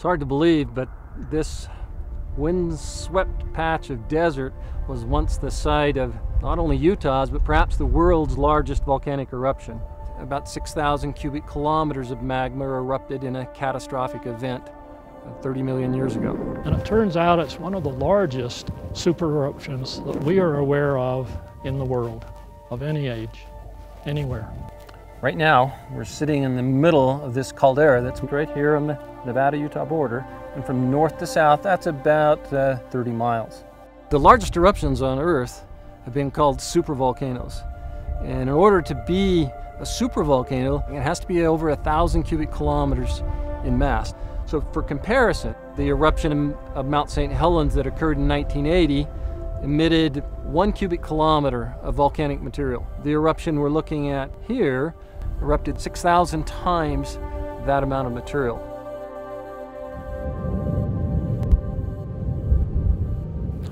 It's hard to believe, but this windswept patch of desert was once the site of not only Utah's, but perhaps the world's largest volcanic eruption. About 6,000 cubic kilometers of magma erupted in a catastrophic event uh, 30 million years ago. And it turns out it's one of the largest super eruptions that we are aware of in the world, of any age, anywhere. Right now, we're sitting in the middle of this caldera that's right here on the Nevada-Utah border. And from north to south, that's about uh, 30 miles. The largest eruptions on Earth have been called supervolcanoes. And in order to be a supervolcano, it has to be over a thousand cubic kilometers in mass. So for comparison, the eruption of Mount St. Helens that occurred in 1980 emitted one cubic kilometer of volcanic material. The eruption we're looking at here erupted 6,000 times that amount of material.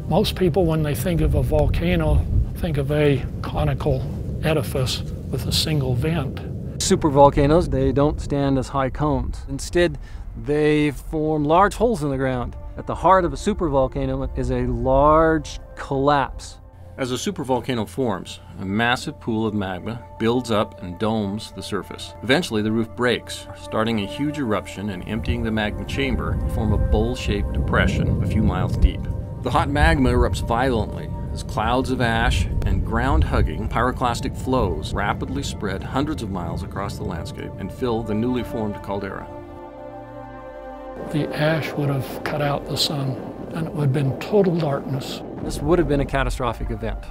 Most people, when they think of a volcano, think of a conical edifice with a single vent. Supervolcanoes, they don't stand as high cones. Instead, they form large holes in the ground. At the heart of a supervolcano is a large collapse. As a supervolcano forms, a massive pool of magma builds up and domes the surface. Eventually, the roof breaks, starting a huge eruption and emptying the magma chamber to form a bowl-shaped depression a few miles deep. The hot magma erupts violently as clouds of ash and ground-hugging pyroclastic flows rapidly spread hundreds of miles across the landscape and fill the newly formed caldera. The ash would have cut out the sun and it would have been total darkness. This would have been a catastrophic event.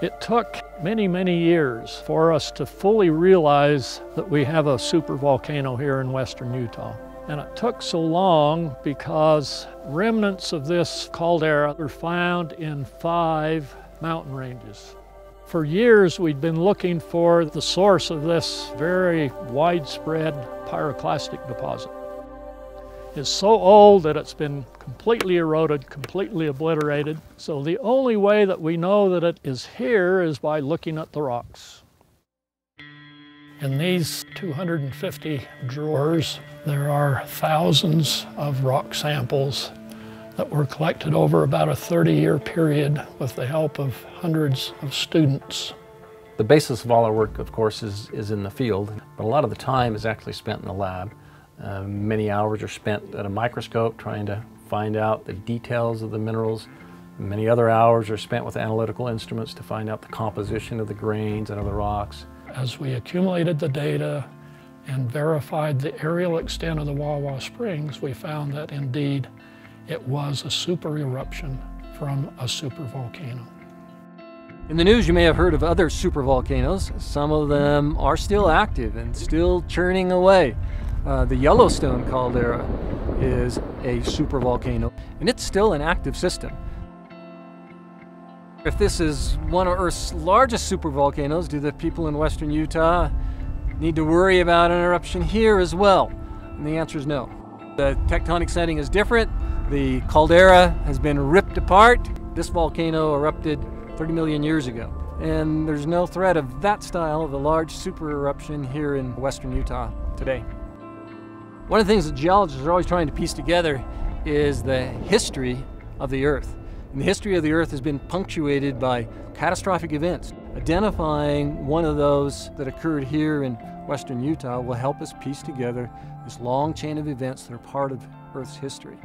It took many, many years for us to fully realize that we have a supervolcano here in western Utah. And it took so long because remnants of this caldera were found in five mountain ranges. For years, we'd been looking for the source of this very widespread pyroclastic deposit It's so old that it's been completely eroded, completely obliterated. So the only way that we know that it is here is by looking at the rocks. In these 250 drawers, there are thousands of rock samples that were collected over about a 30-year period with the help of hundreds of students. The basis of all our work, of course, is, is in the field, but a lot of the time is actually spent in the lab. Uh, many hours are spent at a microscope trying to find out the details of the minerals. Many other hours are spent with analytical instruments to find out the composition of the grains and of the rocks. As we accumulated the data and verified the aerial extent of the Wah Wah Springs, we found that indeed it was a super eruption from a supervolcano. In the news, you may have heard of other supervolcanoes. Some of them are still active and still churning away. Uh, the Yellowstone caldera is a supervolcano, and it's still an active system. If this is one of Earth's largest supervolcanoes, do the people in western Utah need to worry about an eruption here as well? And the answer is no. The tectonic setting is different. The caldera has been ripped apart. This volcano erupted 30 million years ago. And there's no threat of that style of a large super eruption here in western Utah today. One of the things that geologists are always trying to piece together is the history of the Earth. And the history of the Earth has been punctuated by catastrophic events. Identifying one of those that occurred here in western Utah will help us piece together this long chain of events that are part of Earth's history.